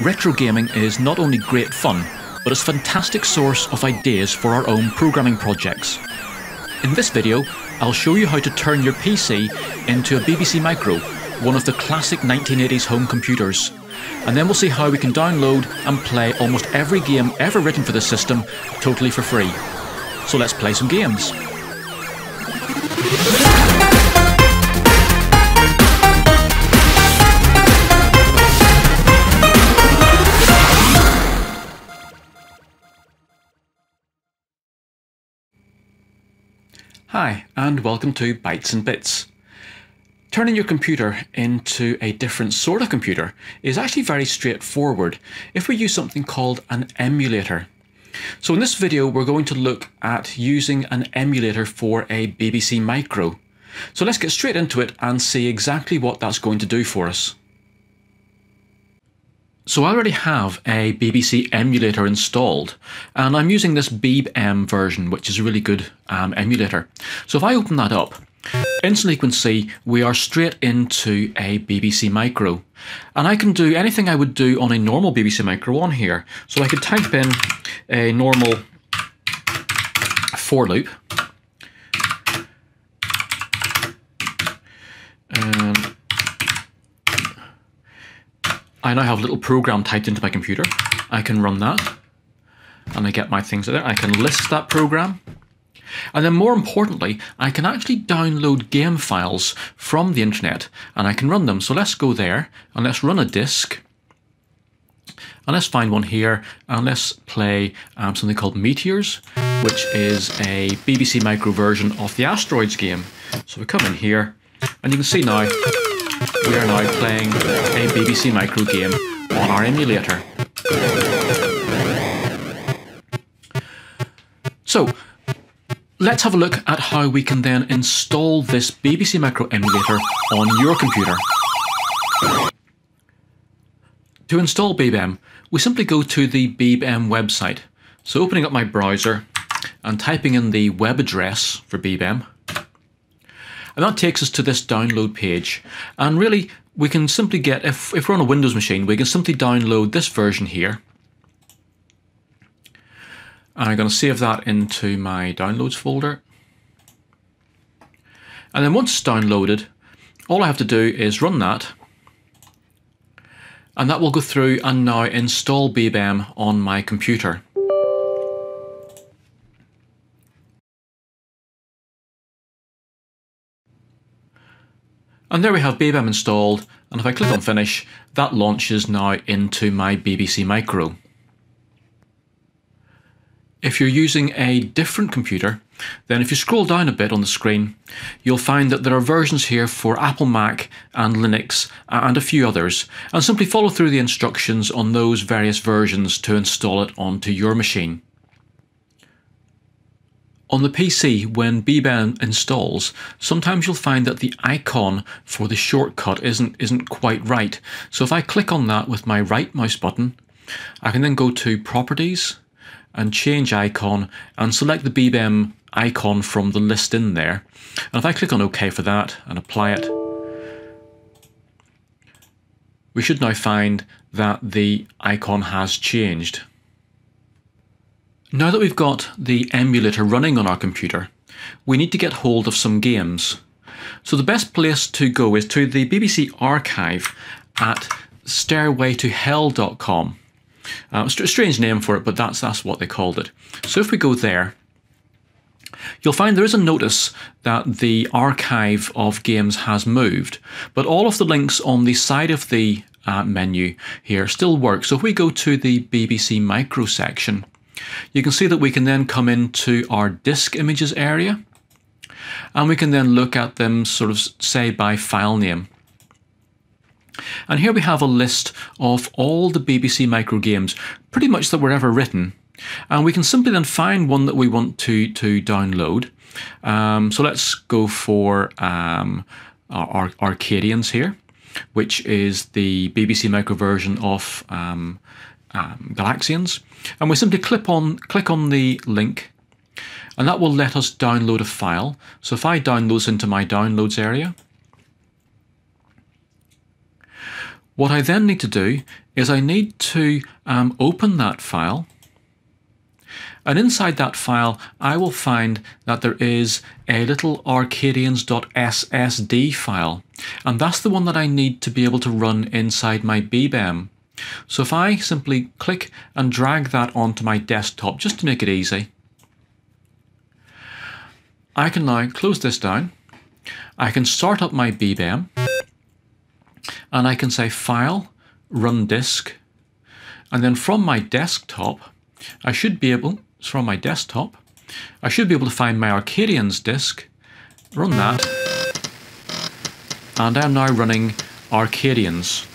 retro gaming is not only great fun, but it's a fantastic source of ideas for our own programming projects. In this video, I'll show you how to turn your PC into a BBC Micro, one of the classic 1980s home computers. And then we'll see how we can download and play almost every game ever written for the system totally for free. So let's play some games. Hi, and welcome to Bytes and Bits. Turning your computer into a different sort of computer is actually very straightforward if we use something called an emulator. So in this video we're going to look at using an emulator for a BBC Micro. So let's get straight into it and see exactly what that's going to do for us. So I already have a BBC emulator installed and I'm using this BeebEm version which is a really good um, emulator. So if I open that up, instantly you can see we are straight into a BBC Micro and I can do anything I would do on a normal BBC Micro on here. So I could type in a normal for loop and I now have a little program typed into my computer. I can run that and I get my things there. I can list that program. And then more importantly, I can actually download game files from the internet and I can run them. So let's go there and let's run a disk. And let's find one here and let's play um, something called Meteors, which is a BBC Micro version of the Asteroids game. So we come in here and you can see now we are now playing a BBC Micro game on our emulator. So, let's have a look at how we can then install this BBC Micro emulator on your computer. To install BeebEm, we simply go to the BeebEm website. So opening up my browser and typing in the web address for BeebEm, and that takes us to this download page. And really, we can simply get, if, if we're on a Windows machine, we can simply download this version here. And I'm going to save that into my downloads folder. And then once it's downloaded, all I have to do is run that. And that will go through and now install BeebEm on my computer. And there we have BeebEm installed, and if I click on finish, that launches now into my BBC Micro. If you're using a different computer, then if you scroll down a bit on the screen, you'll find that there are versions here for Apple Mac and Linux uh, and a few others, and simply follow through the instructions on those various versions to install it onto your machine. On the PC, when BeebEm installs, sometimes you'll find that the icon for the shortcut isn't, isn't quite right. So if I click on that with my right mouse button, I can then go to Properties and change icon and select the BeebEm icon from the list in there. And if I click on OK for that and apply it, we should now find that the icon has changed. Now that we've got the emulator running on our computer, we need to get hold of some games. So the best place to go is to the BBC archive at stairwaytohell.com. Uh, a strange name for it, but that's, that's what they called it. So if we go there, you'll find there is a notice that the archive of games has moved, but all of the links on the side of the uh, menu here still work. So if we go to the BBC Micro section, you can see that we can then come into our disk images area and we can then look at them sort of say by file name. And here we have a list of all the BBC micro games, pretty much that were ever written. And we can simply then find one that we want to, to download. Um, so let's go for um, our, Arcadians here, which is the BBC micro version of um, um, Galaxians, and we simply click on click on the link, and that will let us download a file. So if I download into my downloads area, What I then need to do is I need to um, open that file. And inside that file, I will find that there is a little arcadians.ssd file. And that's the one that I need to be able to run inside my BeebEm. So if I simply click and drag that onto my desktop, just to make it easy, I can now close this down. I can start up my BeebEm and I can say File, Run Disk, and then from my desktop, I should be able, from my desktop, I should be able to find my Arcadians disk, run that, and I'm now running Arcadians.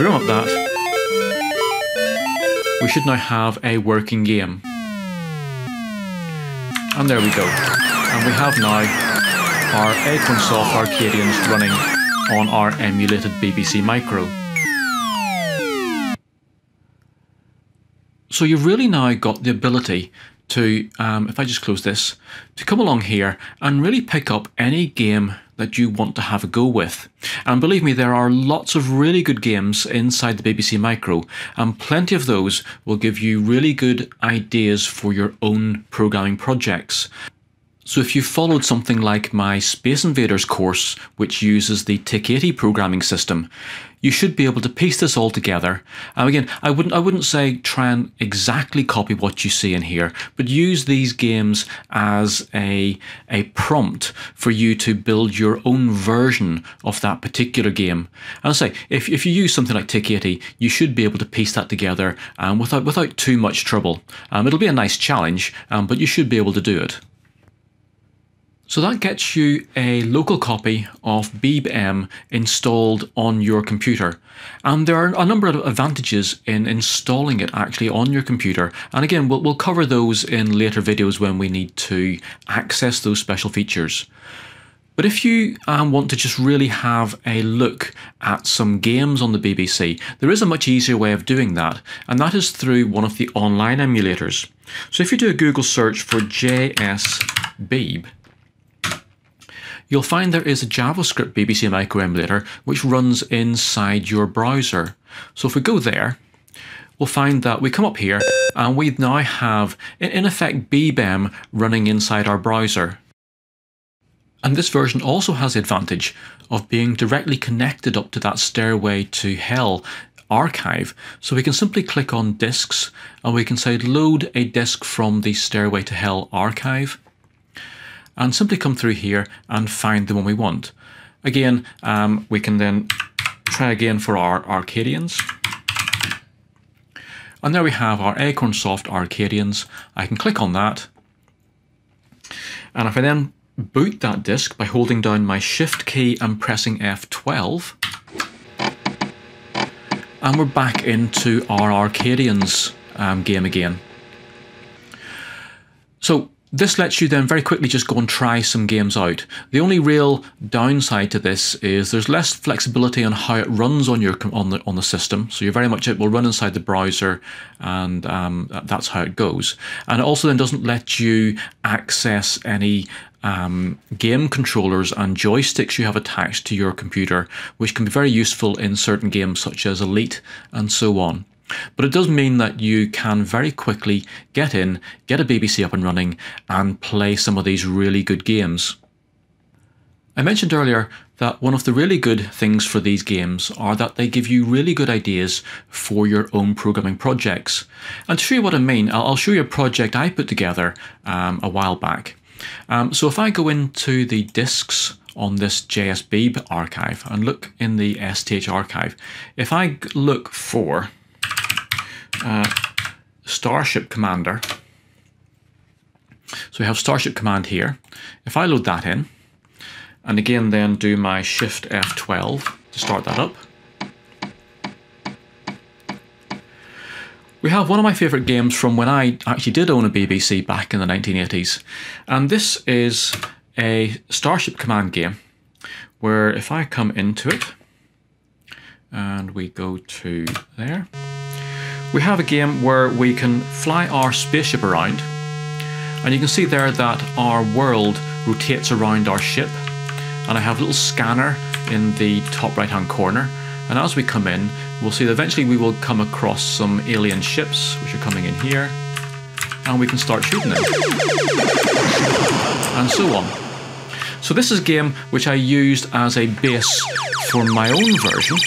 Run up that, we should now have a working game. And there we go. And we have now our Acornsoft Arcadians running on our emulated BBC Micro. So you've really now got the ability to, um, if I just close this, to come along here and really pick up any game that you want to have a go with. And believe me, there are lots of really good games inside the BBC Micro, and plenty of those will give you really good ideas for your own programming projects. So if you followed something like my Space Invaders course, which uses the TIC80 programming system, you should be able to piece this all together. And again, I wouldn't I wouldn't say try and exactly copy what you see in here, but use these games as a a prompt for you to build your own version of that particular game. And I say, if, if you use something like TIC80, you should be able to piece that together um, without without too much trouble. Um, it'll be a nice challenge, um, but you should be able to do it. So that gets you a local copy of BeebEm installed on your computer. And there are a number of advantages in installing it actually on your computer. And again, we'll, we'll cover those in later videos when we need to access those special features. But if you um, want to just really have a look at some games on the BBC, there is a much easier way of doing that, and that is through one of the online emulators. So if you do a Google search for JSBeeb, you'll find there is a JavaScript BBC Micro emulator which runs inside your browser. So if we go there, we'll find that we come up here and we now have, in effect, BeebEm running inside our browser. And this version also has the advantage of being directly connected up to that Stairway to Hell archive. So we can simply click on disks and we can say load a disk from the Stairway to Hell archive and simply come through here and find the one we want. Again, um, we can then try again for our Arcadians. And there we have our Acornsoft Arcadians. I can click on that. And if I then boot that disk by holding down my Shift key and pressing F12, and we're back into our Arcadians um, game again. So this lets you then very quickly just go and try some games out. The only real downside to this is there's less flexibility on how it runs on your on the on the system. So you're very much it will run inside the browser, and um, that's how it goes. And it also then doesn't let you access any um, game controllers and joysticks you have attached to your computer, which can be very useful in certain games such as Elite and so on. But it does mean that you can very quickly get in, get a BBC up and running, and play some of these really good games. I mentioned earlier that one of the really good things for these games are that they give you really good ideas for your own programming projects. And to show you what I mean, I'll show you a project I put together um, a while back. Um, so if I go into the disks on this JSBeeb archive and look in the STH archive, if I look for uh, Starship Commander. So we have Starship Command here. If I load that in, and again then do my Shift F12 to start that up, we have one of my favourite games from when I actually did own a BBC back in the 1980s. And this is a Starship Command game where if I come into it and we go to there, we have a game where we can fly our spaceship around and you can see there that our world rotates around our ship and I have a little scanner in the top right hand corner. And as we come in, we'll see that eventually we will come across some alien ships, which are coming in here, and we can start shooting them. And so on. So this is a game which I used as a base for my own version.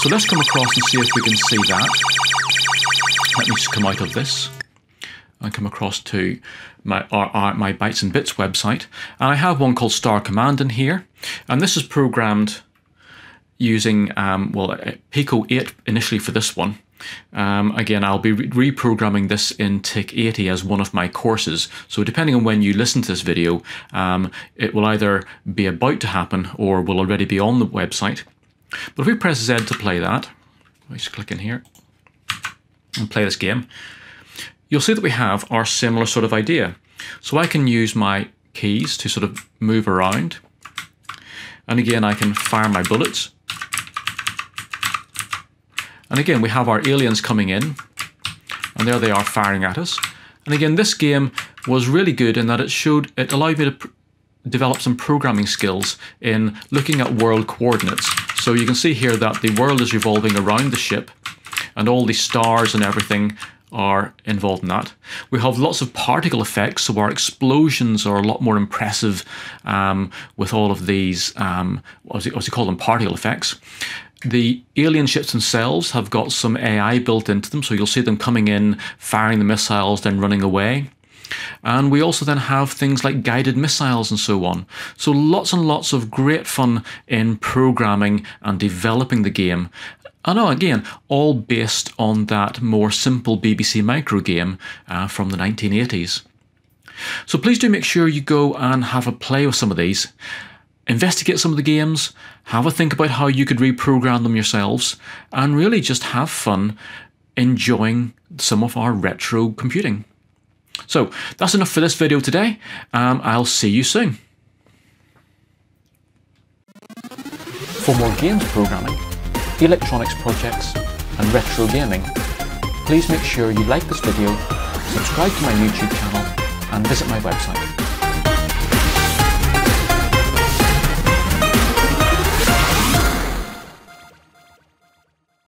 So let's come across and see if we can see that. Let me just come out of this and come across to my, my Bytes and Bits website. And I have one called Star Command in here. And this is programmed using, um, well, Pico 8 initially for this one. Um, again, I'll be re reprogramming this in TIC80 as one of my courses. So depending on when you listen to this video, um, it will either be about to happen or will already be on the website. But if we press Z to play that, let's click in here and play this game, you'll see that we have our similar sort of idea. So I can use my keys to sort of move around. And again, I can fire my bullets. And again, we have our aliens coming in, and there they are firing at us. And again, this game was really good in that it showed, it allowed me to develop some programming skills in looking at world coordinates. So you can see here that the world is revolving around the ship, and all the stars and everything are involved in that. We have lots of particle effects, so our explosions are a lot more impressive um, with all of these, um, what do you call them, particle effects. The alien ships themselves have got some AI built into them, so you'll see them coming in, firing the missiles, then running away. And we also then have things like guided missiles and so on. So lots and lots of great fun in programming and developing the game. I know, again, all based on that more simple BBC Micro game uh, from the 1980s. So please do make sure you go and have a play with some of these investigate some of the games, have a think about how you could reprogram them yourselves, and really just have fun enjoying some of our retro computing. So that's enough for this video today. Um, I'll see you soon. For more games programming, electronics projects, and retro gaming, please make sure you like this video, subscribe to my YouTube channel, and visit my website.